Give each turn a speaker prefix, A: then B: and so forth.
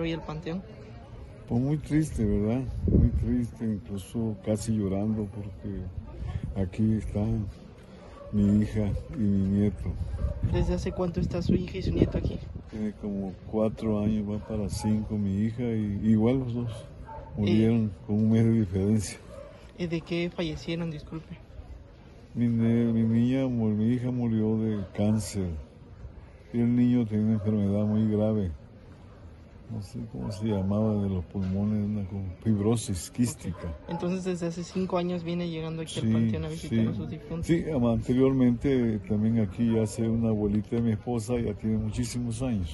A: hoy el panteón?
B: Pues muy triste, ¿verdad? Muy triste, incluso casi llorando porque aquí están mi hija y mi nieto.
A: ¿Desde hace cuánto está su hija y su nieto aquí?
B: Tiene como cuatro años, va para cinco mi hija y igual los dos murieron con un mes de diferencia.
A: ¿Y de qué fallecieron? Disculpe.
B: Mi, niña, mi hija murió de cáncer y el niño tenía una enfermedad muy grave. No sé cómo se llamaba de los pulmones, una fibrosis quística.
A: Entonces desde hace cinco años viene llegando aquí al panteón a visitar a sus difuntos.
B: Sí, anteriormente también aquí hace una abuelita de mi esposa, ya tiene muchísimos años.